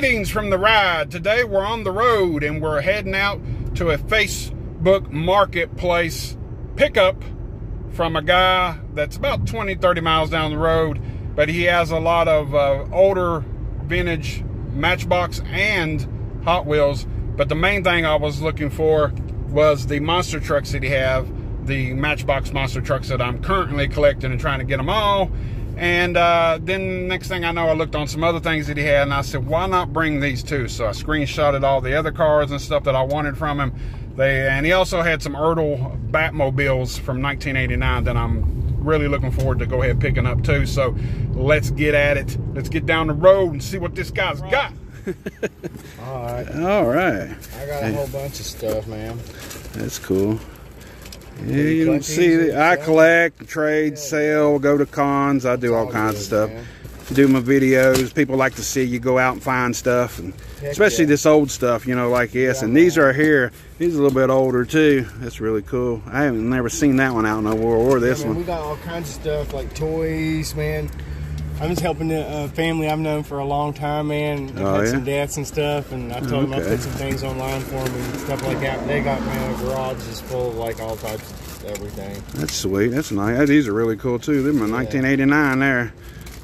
Greetings from the ride. Today we're on the road and we're heading out to a Facebook marketplace pickup from a guy that's about 20, 30 miles down the road, but he has a lot of uh, older vintage Matchbox and Hot Wheels. But the main thing I was looking for was the monster trucks that he have, the Matchbox monster trucks that I'm currently collecting and trying to get them all. And uh, then next thing I know, I looked on some other things that he had, and I said, why not bring these too? So I screenshotted all the other cars and stuff that I wanted from him. They and he also had some Ertl Batmobiles from 1989 that I'm really looking forward to go ahead picking up too. So let's get at it. Let's get down the road and see what this guy's got. All right. All right. I got a whole bunch of stuff, man. That's cool. Yeah, you don't see it. I collect, trade, sell, go to cons. I do all, all kinds good, of stuff. man. Do my videos. People like to see you go out and find stuff, and Heck especially yeah. this old stuff, you know, like this. Yeah, and these are here. These are a little bit older too. That's really cool. I haven't never seen that one out no more, or this Yeah, one. We got all kinds of stuff like toys, man. I'm just helping a uh, family I've known for a long time, man. They've Oh, had yeah? some deaths and stuff, and I told them I Okay. put some things online for them and stuff like that. They got a garage is full of like all types of everything. That's sweet. That's nice. These are really cool too. Them are my 1989 there.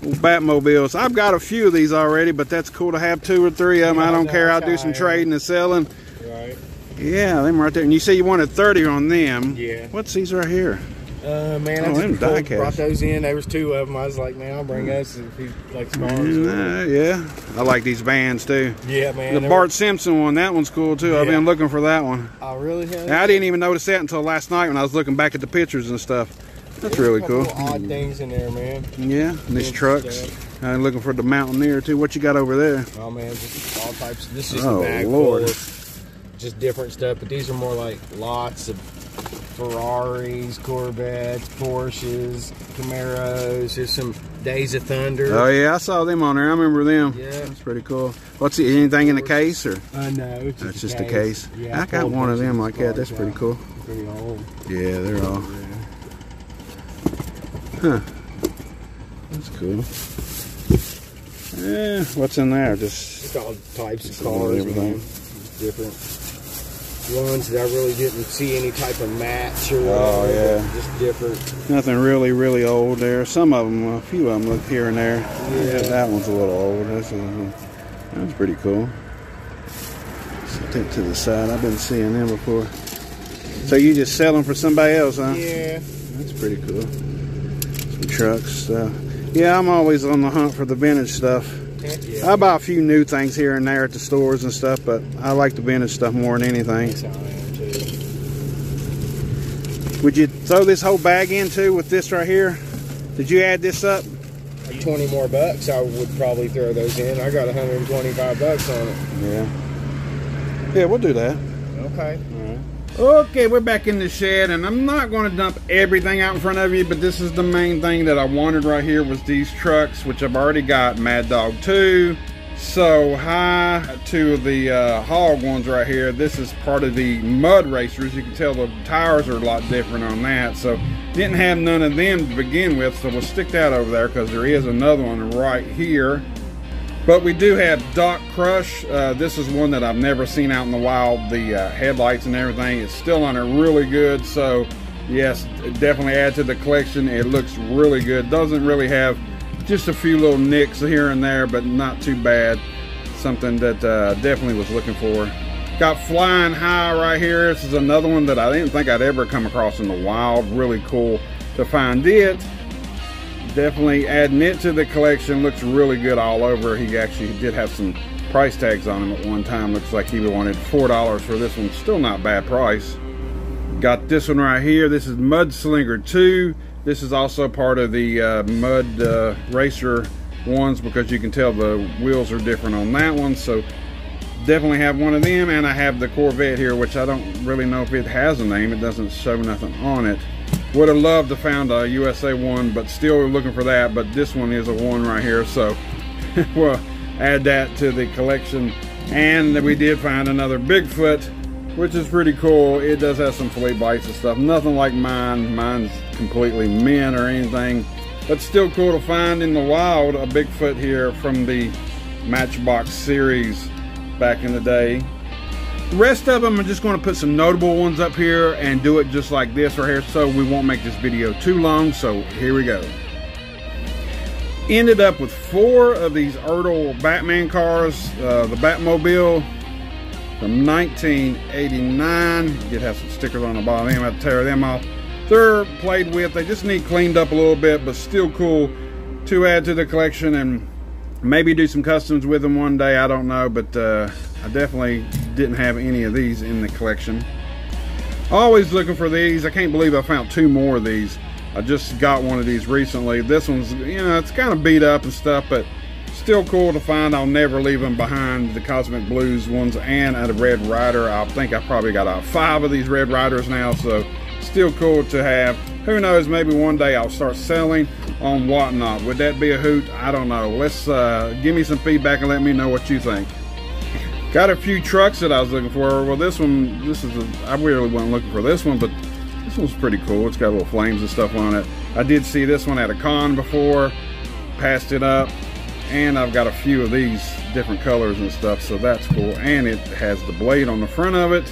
Little Batmobiles. I've got a few of these already, but that's cool to have two or three of them. Yeah, I don't no, care. I'll do some trading and selling. Right. Yeah, them right there. And you say you wanted 30 on them. Yeah. What's these right here? Uh, man, Oh, I them just die pulled, cast. brought those in. There was two of them. I was like, man, I'll bring us if he likes cars. Uh, yeah, I like these vans too. Yeah, man. The Bart Simpson one, that one's cool too. I've been looking for that one. I really have. I didn't even notice that until last night when I was looking back at the pictures and stuff. That's really cool. Odd things in there, man. Yeah, and these trucks. I'm looking for the Mountaineer too. What you got over there? Oh man, just all types. This is Oh, the bag Lord. just different stuff, but these are more like lots of Ferraris, Corvettes, Porsches, Camaros. Here's some Days of Thunder. Oh yeah, I saw them on there. I remember them. Yeah. that's pretty cool. What's the, anything in the case or? Uh, no, it's just just a case. Yeah, I got one of them like that. That's pretty cool. Pretty old. Yeah, they're all. Yeah. That's cool. Yeah, what's in there? Just Just all types of cars, everything. Different ones that I really didn't see any type of match or Oh, whatever, yeah. Just different. nothing really, really old there. Some of them, a few of them look here and there. Yeah, that one's a little old. That's, a, that's pretty cool. Set that to the side. I've been seeing them before. So you just sell them for somebody else, huh? Yeah. That's pretty cool. Some trucks. Uh, yeah, I'm always on the hunt for the vintage stuff. Yeah. I buy a few new things here and there at the stores and stuff, but I like the vintage stuff more than anything. That's I am too. Would you throw this whole bag in too with this right here? Did you add this up? 20 more bucks, I would probably throw those in. I got 125 bucks on it. Yeah. Yeah, we'll do that. Okay. Okay, we're back in the shed, and I'm not going to dump everything out in front of you, but this is the main thing that I wanted right here was these trucks, which I've already got. Mad Dog 2, So High to the uh, Hog ones right here. This is part of the Mud Racers. You can tell the tires are a lot different on that. So didn't have none of them to begin with, so we'll stick that over there because there is another one right here. But we do have Doc Crush. Uh, this is one that I've never seen out in the wild. The uh, headlights and everything is still on it really good. So yes, definitely add to the collection. It looks really good. Doesn't really have just a few little nicks here and there, but not too bad. Something that uh, definitely was looking for. Got Flying High right here. This is another one that I didn't think I'd ever come across in the wild. Really cool to find it definitely adding it to the collection. Looks really good all over. He actually did have some price tags on him at one time. Looks like he wanted four dollars for this one. Still not bad price. Got this one right here. This is mud slinger 2 this is also part of the uh, mud uh, racer ones because you can tell the wheels are different on that one. So definitely have one of them and I have the Corvette here which I don't really know if it has a name. It doesn't show nothing on it would have loved to found a USA one but still looking for that but this one is a one right here so we'll add that to the collection. And we did find another Bigfoot which is pretty cool. It does have some flea bites and stuff. Nothing like mine. Mine's completely mint or anything but still cool to find in the wild a Bigfoot here from the Matchbox series back in the day. The rest of them, I'm just going to put some notable ones up here and do it just like this right here so we won't make this video too long. So here we go. Ended up with four of these Ertl Batman cars. Uh, the Batmobile from 1989. You did have some stickers on the bottom. I'm going to tear them off. They're played with. They just need cleaned up a little bit, but still cool to add to the collection and maybe do some customs with them one day. I don't know, but uh, I definitely didn't have any of these in the collection. Always looking for these. I can't believe I found two more of these. I just got one of these recently. This one's, you know, it's kind of beat up and stuff, but still cool to find. I'll never leave them behind, the Cosmic Blues ones and a Red Rider. I think I probably got uh, five of these Red Riders now, so still cool to have. Who knows, maybe one day I'll start selling on whatnot. Would that be a hoot? I don't know. Let's uh, give me some feedback and let me know what you think. Got a few trucks that I was looking for. Well, this one, this is, a, I really wasn't looking for this one, but this one's pretty cool. It's got little flames and stuff on it. I did see this one at a con before, passed it up, and I've got a few of these different colors and stuff, so that's cool. And it has the blade on the front of it.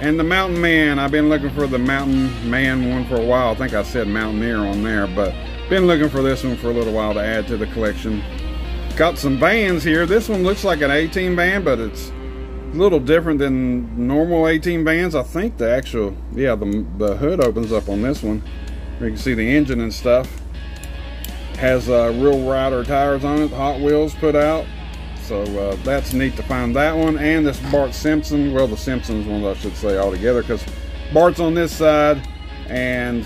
And the Mountain Man, I've been looking for the Mountain Man one for a while. I think I said Mountaineer on there, but been looking for this one for a little while to add to the collection. Got some vans here. This one looks like an 18 van, but it's little different than normal 18 bands. I think the actual, yeah, the, the hood opens up on this one. You can see the engine and stuff. Has uh, real rider tires on it, Hot Wheels put out. So uh, that's neat to find that one. And this Bart Simpson, well, the Simpsons one, I should say, altogether, because Bart's on this side, and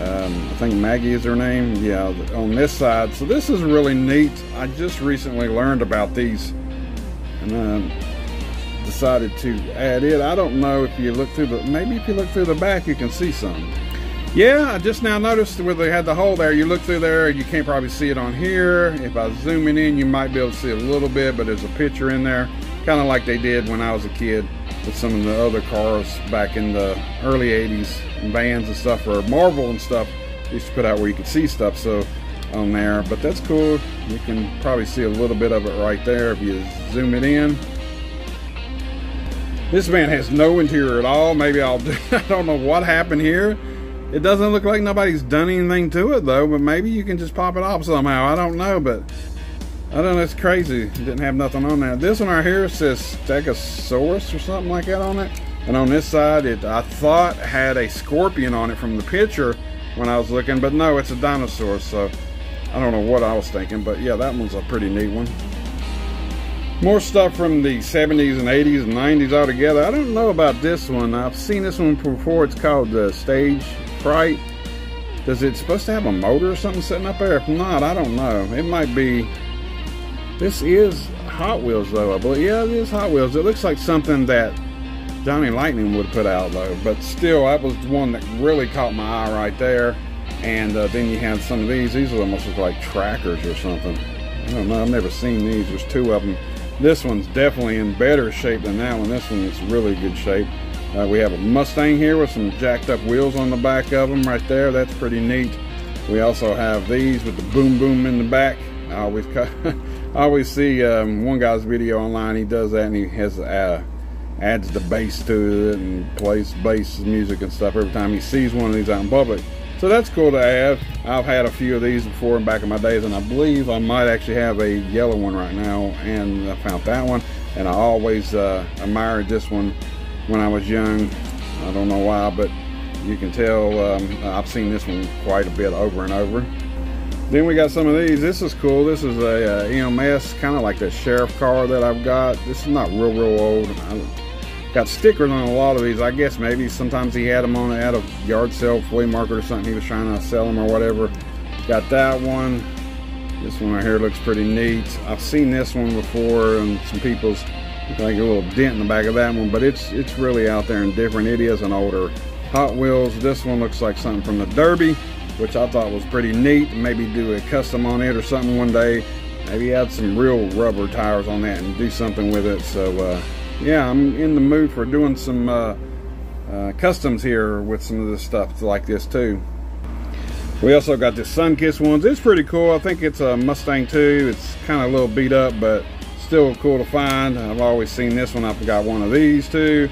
um, I think Maggie is her name. Yeah, on this side. So this is really neat. I just recently learned about these, and um, decided to add it. I don't know if you look through the, maybe if you look through the back, you can see some. Yeah, I just now noticed where they had the hole there. You look through there, you can't probably see it on here. If I zoom it in, you might be able to see a little bit, but there's a picture in there. Kind of like they did when I was a kid with some of the other cars back in the early 80s, vans and stuff, or Marvel and stuff. used to put out where you could see stuff so on there, but that's cool. You can probably see a little bit of it right there if you zoom it in. This van has no interior at all. Maybe I'll do, I don't know what happened here it doesn't look like nobody's done anything to it though, but maybe you can just pop it off somehow. I don't know, but I don't know. It's crazy. It didn't have nothing on there. This one right here says Stegosaurus or something like that on it. And on this side, it I thought had a scorpion on it from the picture when I was looking, but no, it's a dinosaur. So I don't know what I was thinking, but yeah, that one's a pretty neat one. More stuff from the 70s and 80s and 90s all together. I don't know about this one. I've seen this one before. It's called the Stage Fright. Does it supposed to have a motor or something sitting up there? If not, I don't know. It might be. This is Hot Wheels though, I believe. Yeah, it is Hot Wheels. It looks like something that Johnny Lightning would put out though. But still, that was one that really caught my eye right there. And uh, then you had some of these. These almost look like trackers or something. I don't know. I've never seen these. There's two of them. This one's definitely in better shape than that one. This one is really good shape. Uh, we have a Mustang here with some jacked up wheels on the back of them right there. That's pretty neat. We also have these with the boom boom in the back. I always, I always see um, one guy's video online. He does that and he has uh, adds the bass to it and plays bass music and stuff every time he sees one of these out in public. So that's cool to have. I've had a few of these before in back in my days, and I believe I might actually have a yellow one right now, and I found that one. And I always uh, admired this one when I was young. I don't know why, but you can tell um, I've seen this one quite a bit over and over. Then we got some of these. This is cool. This is a, a uh, EMS, kind of like the sheriff car that I've got. This is not real, real old. I got stickers on a lot of these. I guess maybe sometimes he had them on at a yard sale, flea market or something. He was trying to sell them or whatever. Got that one. This one right here looks pretty neat. I've seen this one before and some people's like a little dent in the back of that one, but it's it's really out there and different. It is an older Hot Wheels. This one looks like something from the Derby, which I thought was pretty neat. Maybe do a custom on it or something one day. Maybe add some real rubber tires on that and do something with it. So uh, yeah, I'm in the mood for doing some uh, uh, customs here with some of this stuff like this too. We also got this Sunkist ones. It's pretty cool. I think it's a Mustang too. It's kind of a little beat up, but still cool to find. I've always seen this one. I've got one of these too.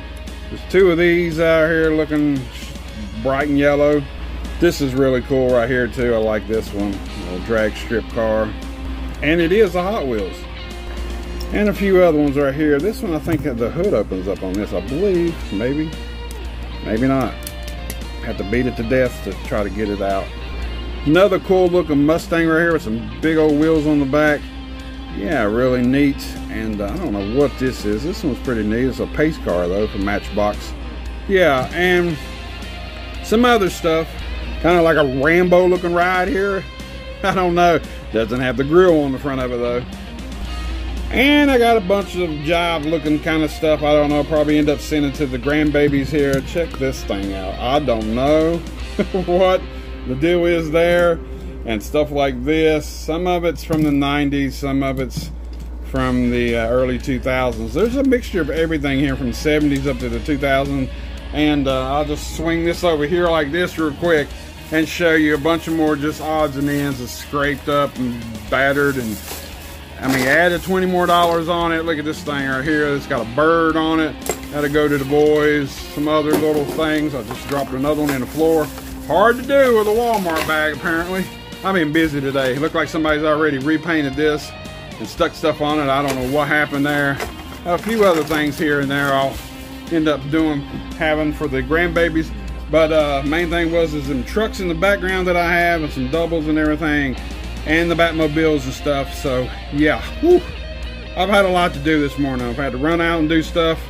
There's two of these out here looking bright and yellow. This is really cool right here too. I like this one. A drag strip car. And it is a Hot Wheels. And a few other ones right here. This one, I think the hood opens up on this, I believe. Maybe. Maybe not. Have to beat it to death to try to get it out. Another cool looking Mustang right here with some big old wheels on the back. Yeah, really neat. And uh, I don't know what this is. This one's pretty neat. It's a pace car though from Matchbox. Yeah, and some other stuff. Kind of like a Rambo looking ride here. I don't know. Doesn't have the grill on the front of it though. And I got a bunch of job looking kind of stuff. I don't know. Probably end up sending to the grandbabies here. Check this thing out. I don't know what the deal is there and stuff like this. Some of it's from the 90s, some of it's from the uh, early 2000s. There's a mixture of everything here from the 70s up to the 2000s. And uh, I'll just swing this over here like this real quick and show you a bunch of more just odds and ends that's scraped up and battered and I mean added 20 more dollars on it. Look at this thing right here. It's got a bird on it. To go to the boys. Some other little things. I just dropped another one in the floor. Hard to do with a Walmart bag, apparently. I've been busy today. It looked like somebody's already repainted this and stuck stuff on it. I don't know what happened there. A few other things here and there I'll end up doing, having for the grandbabies. But uh, main thing was is some trucks in the background that I have and some doubles and everything and the Batmobiles and stuff. So yeah, whew. I've had a lot to do this morning. I've had to run out and do stuff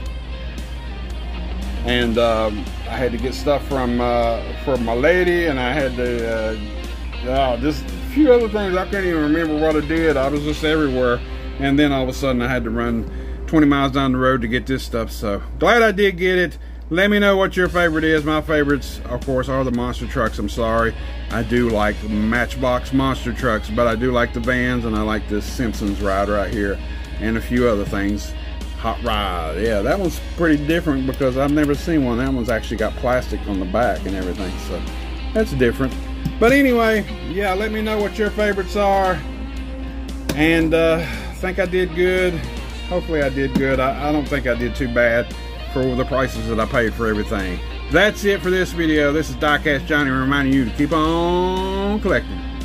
and um, I had to get stuff from uh, from my lady, and I had to uh, oh, just a few other things. I couldn't even remember what I did. I was just everywhere, and then all of a sudden I had to run 20 miles down the road to get this stuff. So glad I did get it. Let me know what your favorite is. My favorites, of course, are the monster trucks. I'm sorry. I do like Matchbox monster trucks, but I do like the vans, and I like this Simpsons ride right here, and a few other things. Hot Rod. Yeah, that one's pretty different because I've never seen one. That one's actually got plastic on the back and everything, so that's different. But anyway, yeah, let me know what your favorites are. And uh, I think I did good. Hopefully I did good. I, I don't think I did too bad for the prices that I paid for everything. That's it for this video. This is Diecast Johnny reminding you to keep on collecting.